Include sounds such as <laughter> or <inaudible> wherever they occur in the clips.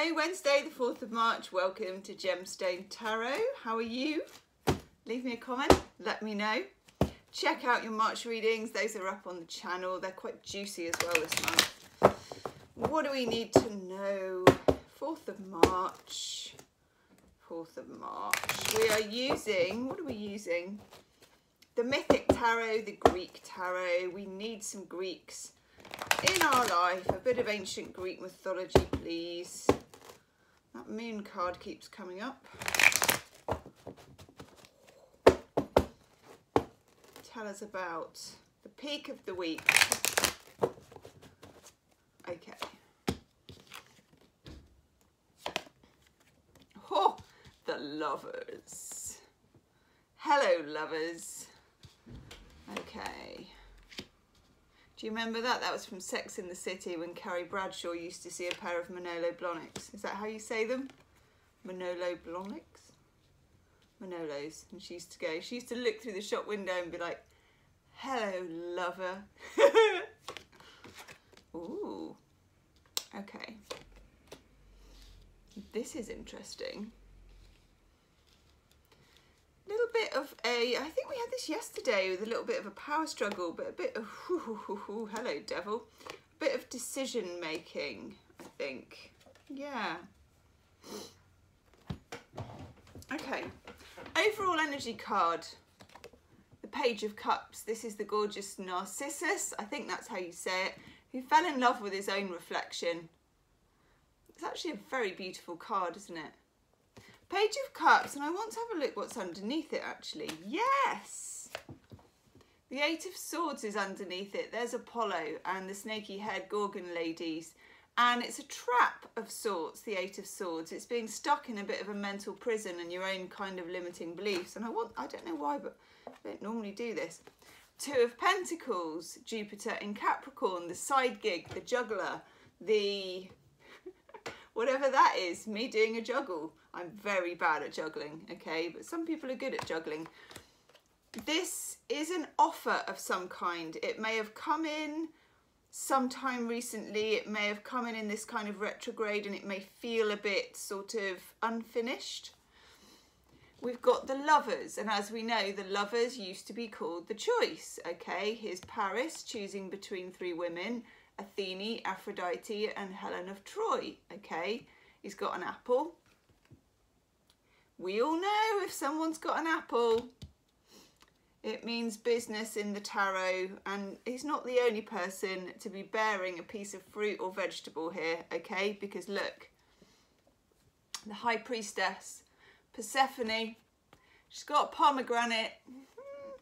Hello, Wednesday, the 4th of March. Welcome to Gemstone Tarot. How are you? Leave me a comment, let me know. Check out your March readings, those are up on the channel. They're quite juicy as well this month. What do we need to know? 4th of March. 4th of March. We are using, what are we using? The Mythic Tarot, the Greek Tarot. We need some Greeks in our life. A bit of ancient Greek mythology, please. That moon card keeps coming up. Tell us about the peak of the week. Okay. Oh, the lovers. Hello, lovers. Okay. Do you remember that? That was from Sex in the City when Carrie Bradshaw used to see a pair of Manolo Blahniks. Is that how you say them? Manolo Blahniks? Manolos. And she used to go, she used to look through the shop window and be like, hello, lover. <laughs> Ooh. Okay. This is interesting little bit of a, I think we had this yesterday with a little bit of a power struggle, but a bit of, <laughs> hello devil, a bit of decision making, I think. Yeah. Okay. Overall energy card. The Page of Cups. This is the gorgeous Narcissus. I think that's how you say it. Who fell in love with his own reflection. It's actually a very beautiful card, isn't it? Page of Cups, and I want to have a look what's underneath it actually. Yes! The Eight of Swords is underneath it. There's Apollo and the snaky haired Gorgon ladies. And it's a trap of sorts, the Eight of Swords. It's being stuck in a bit of a mental prison and your own kind of limiting beliefs. And I want, I don't know why, but I don't normally do this. Two of Pentacles, Jupiter in Capricorn, the side gig, the juggler, the whatever that is, me doing a juggle. I'm very bad at juggling, okay? But some people are good at juggling. This is an offer of some kind. It may have come in sometime recently. It may have come in in this kind of retrograde and it may feel a bit sort of unfinished. We've got the lovers, and as we know, the lovers used to be called the choice, okay? Here's Paris choosing between three women, Athene, Aphrodite, and Helen of Troy, okay? He's got an apple, we all know if someone's got an apple, it means business in the tarot and he's not the only person to be bearing a piece of fruit or vegetable here, okay? Because look, the High Priestess, Persephone, she's got a pomegranate. Hmm,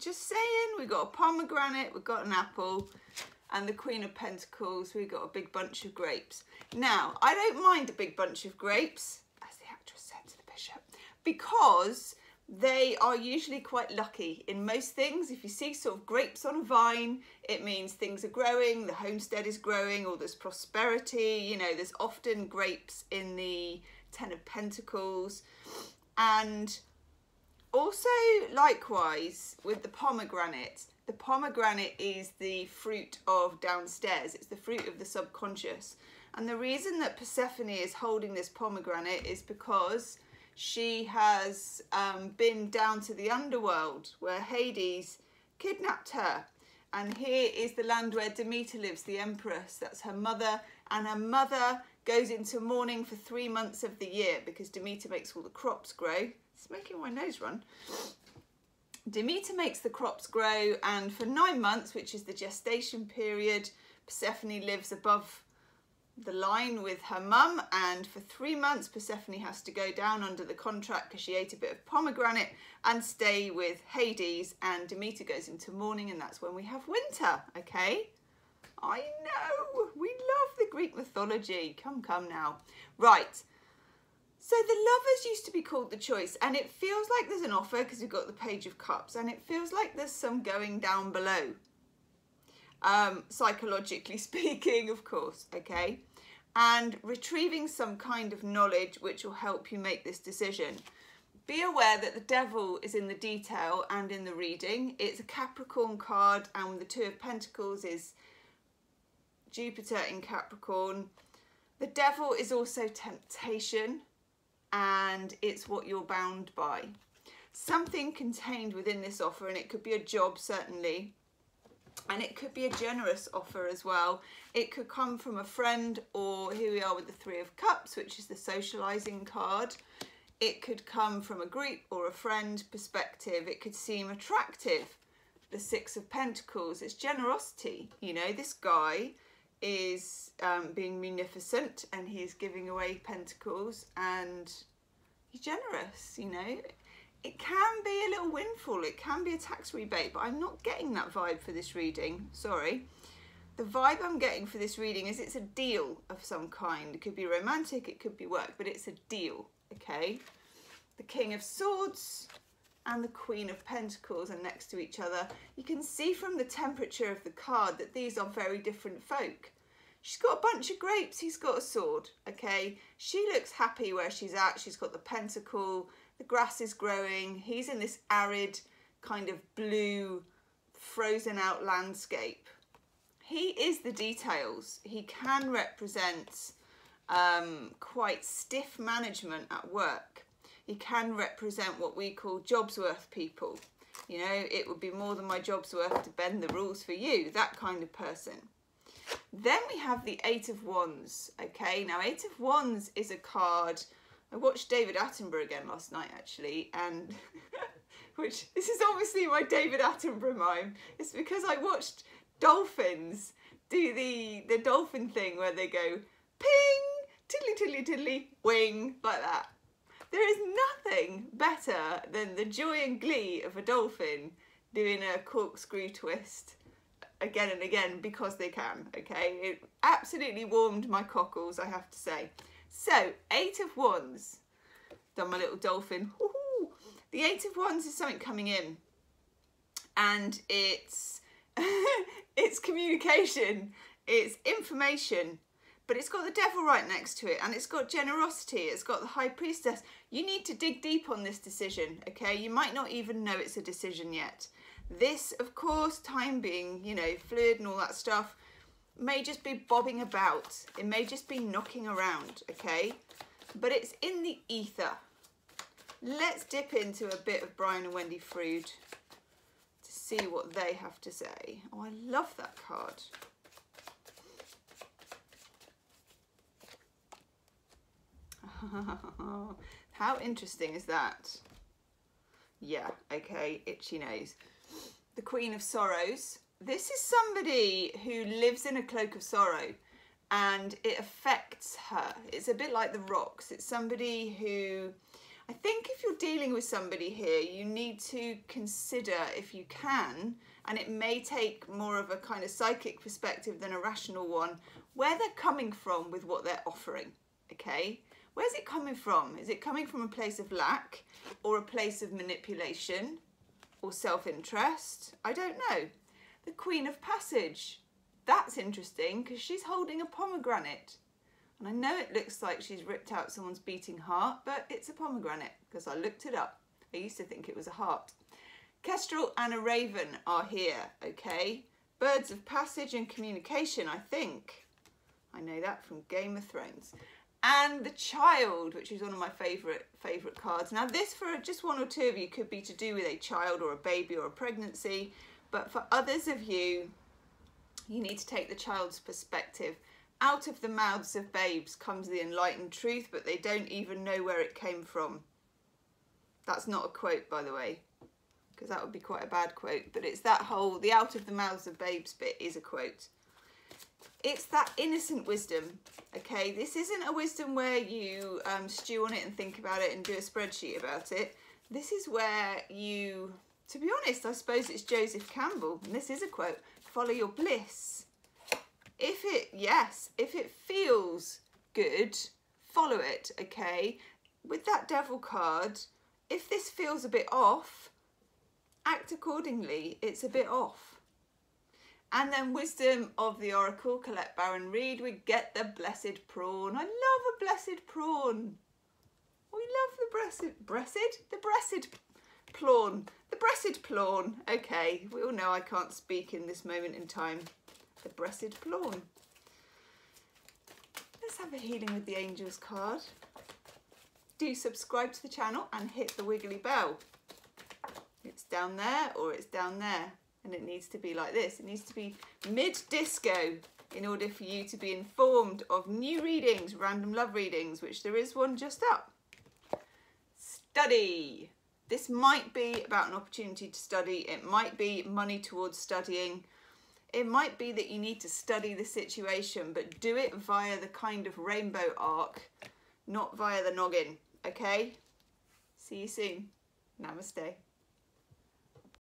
just saying, we've got a pomegranate, we've got an apple, and the Queen of Pentacles, we've got a big bunch of grapes. Now, I don't mind a big bunch of grapes as the actress said to the bishop, because they are usually quite lucky in most things. If you see sort of grapes on a vine, it means things are growing, the homestead is growing, or there's prosperity. You know, there's often grapes in the Ten of Pentacles. And also, likewise, with the pomegranate, the pomegranate is the fruit of downstairs. It's the fruit of the subconscious. And the reason that Persephone is holding this pomegranate is because she has um, been down to the underworld where Hades kidnapped her. And here is the land where Demeter lives, the empress. That's her mother. And her mother goes into mourning for three months of the year because Demeter makes all the crops grow. It's making my nose run. Demeter makes the crops grow and for nine months, which is the gestation period, Persephone lives above the line with her mum and for three months Persephone has to go down under the contract because she ate a bit of pomegranate and stay with Hades and Demeter goes into mourning and that's when we have winter, okay? I know, we love the Greek mythology. Come, come now. Right, so the lovers used to be called the choice and it feels like there's an offer because we've got the page of cups and it feels like there's some going down below um, psychologically <laughs> speaking, of course, okay? And retrieving some kind of knowledge which will help you make this decision. Be aware that the devil is in the detail and in the reading. It's a Capricorn card and the Two of Pentacles is Jupiter in Capricorn. The devil is also temptation and it's what you're bound by. Something contained within this offer, and it could be a job certainly, and it could be a generous offer as well. It could come from a friend, or here we are with the Three of Cups, which is the socializing card. It could come from a group or a friend perspective. It could seem attractive. The Six of Pentacles, it's generosity. You know, this guy is um, being munificent and he's giving away pentacles and he's generous, you know. It can be a little windfall, it can be a tax rebate, but I'm not getting that vibe for this reading, sorry. The vibe I'm getting for this reading is it's a deal of some kind. It could be romantic, it could be work, but it's a deal, okay? The King of Swords and the Queen of Pentacles are next to each other. You can see from the temperature of the card that these are very different folk. She's got a bunch of grapes, he's got a sword, okay? She looks happy where she's at. She's got the pentacle, the grass is growing. He's in this arid kind of blue, frozen out landscape. He is the details. He can represent um, quite stiff management at work. He can represent what we call jobs worth people. You know, it would be more than my job's worth to bend the rules for you, that kind of person. Then we have the Eight of Wands. Okay, now Eight of Wands is a card. I watched David Attenborough again last night actually, and <laughs> which this is obviously my David Attenborough mime. It's because I watched dolphins do the the dolphin thing where they go ping, tiddly tiddly tiddly, wing like that. There is nothing better than the joy and glee of a dolphin doing a corkscrew twist again and again because they can, okay? It absolutely warmed my cockles, I have to say. So, Eight of Wands. Done my little dolphin. The Eight of Wands is something coming in. And it's, <laughs> it's communication. It's information. But it's got the devil right next to it. And it's got generosity. It's got the high priestess. You need to dig deep on this decision, okay? You might not even know it's a decision yet. This, of course, time being, you know, fluid and all that stuff, may just be bobbing about. It may just be knocking around, okay? But it's in the ether. Let's dip into a bit of Brian and Wendy Froud to see what they have to say. Oh, I love that card. <laughs> How interesting is that? Yeah, okay, itchy nose the Queen of Sorrows. This is somebody who lives in a cloak of sorrow and it affects her. It's a bit like the rocks. It's somebody who, I think if you're dealing with somebody here, you need to consider if you can, and it may take more of a kind of psychic perspective than a rational one, where they're coming from with what they're offering, okay? Where's it coming from? Is it coming from a place of lack or a place of manipulation? or self-interest? I don't know. The Queen of Passage. That's interesting because she's holding a pomegranate. And I know it looks like she's ripped out someone's beating heart, but it's a pomegranate because I looked it up. I used to think it was a heart. Kestrel and a raven are here, okay? Birds of passage and communication, I think. I know that from Game of Thrones and the child which is one of my favorite favorite cards. Now this for just one or two of you could be to do with a child or a baby or a pregnancy but for others of you you need to take the child's perspective. Out of the mouths of babes comes the enlightened truth but they don't even know where it came from. That's not a quote by the way because that would be quite a bad quote but it's that whole the out of the mouths of babes bit is a quote it's that innocent wisdom okay? This isn't a wisdom where you um, stew on it and think about it and do a spreadsheet about it. This is where you to be honest i suppose it's joseph campbell and this is a quote follow your bliss. If it yes if it feels good follow it okay? With that devil card if this feels a bit off act accordingly. It's a bit off and then Wisdom of the Oracle, Colette Baron Reid, we get the Blessed Prawn. I love a Blessed Prawn. We love the Blessed, Blessed? The Blessed Plawn. The Blessed Plawn. Okay, we all know I can't speak in this moment in time. The Blessed Plawn. Let's have a Healing with the Angels card. Do subscribe to the channel and hit the wiggly bell. It's down there or it's down there. And it needs to be like this. It needs to be mid-disco in order for you to be informed of new readings, random love readings, which there is one just up. Study. This might be about an opportunity to study. It might be money towards studying. It might be that you need to study the situation, but do it via the kind of rainbow arc, not via the noggin, okay? See you soon. Namaste.